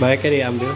Baik ya diambil.